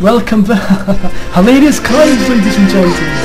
Welcome back. Hilarious crimes, ladies and gentlemen.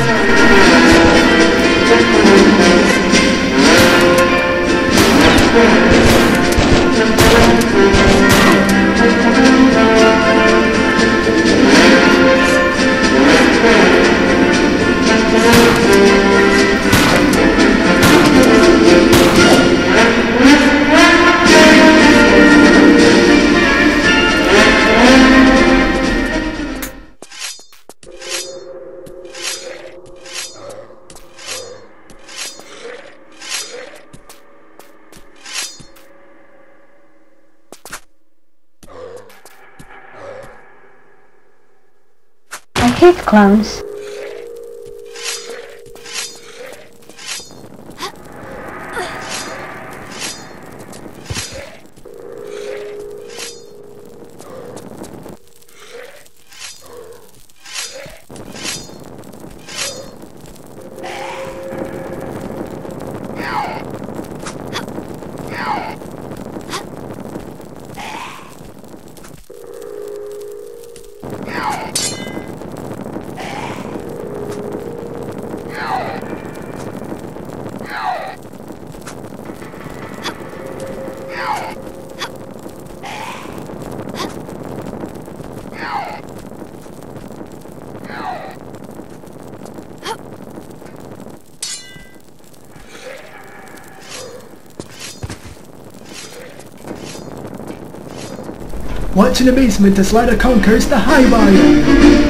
Clowns. Watch in amazement as Lara conquers the high wire.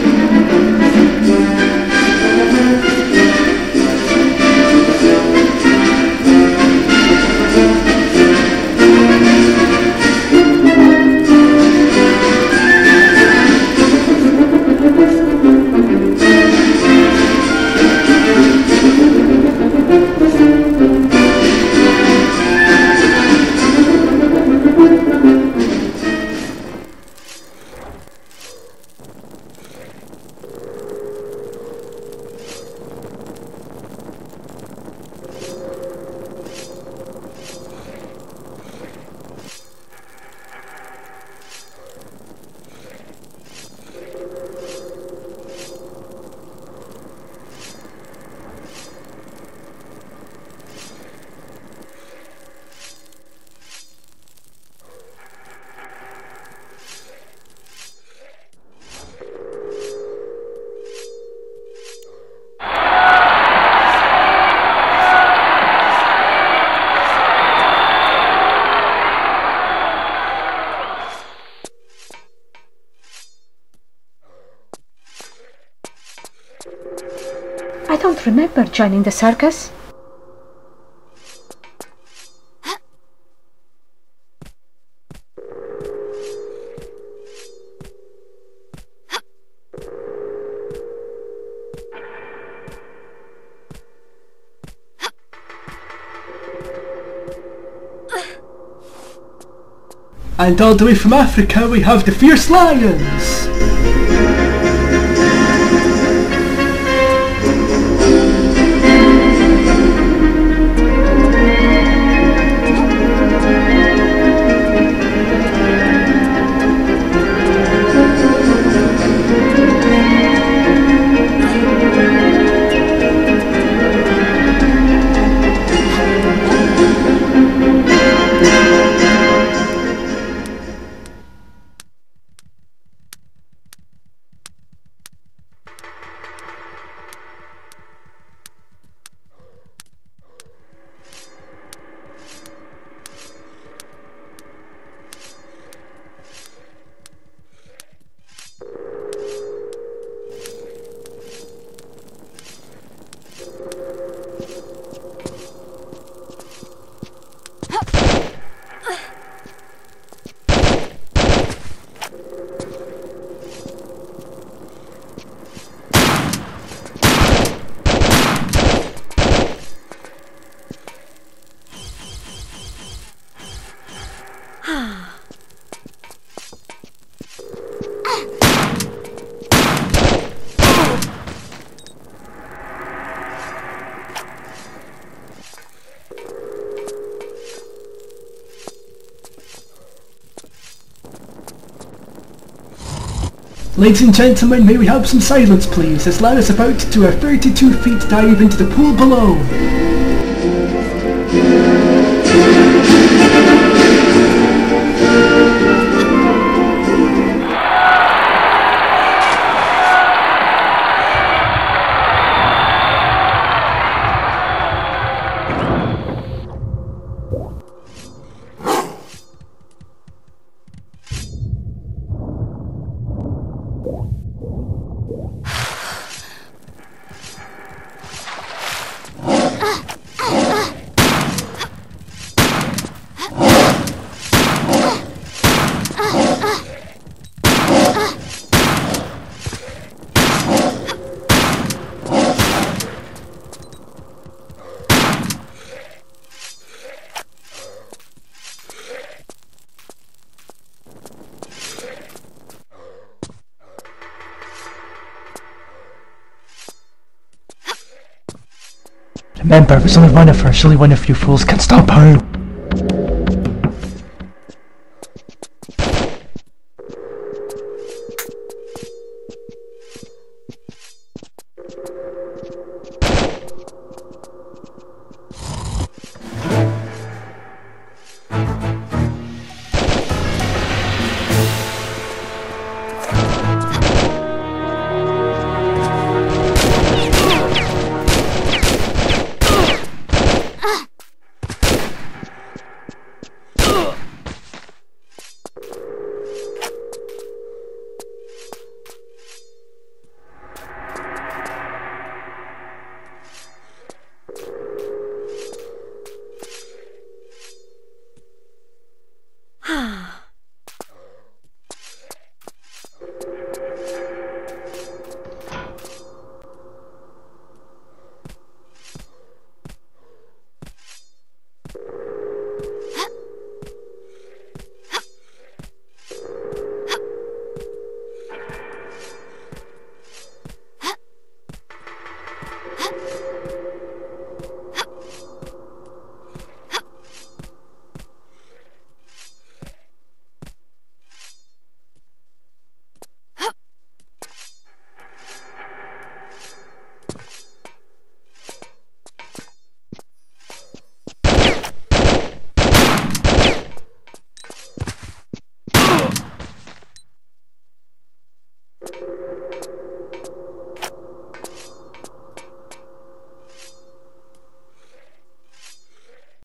Don't remember joining the circus. And all the way from Africa we have the Fierce Lions! Ladies and gentlemen, may we have some silence please, as Lara's about to do a 32 feet dive into the pool below. Remember, it only one of her, surely one of you fools can stop her.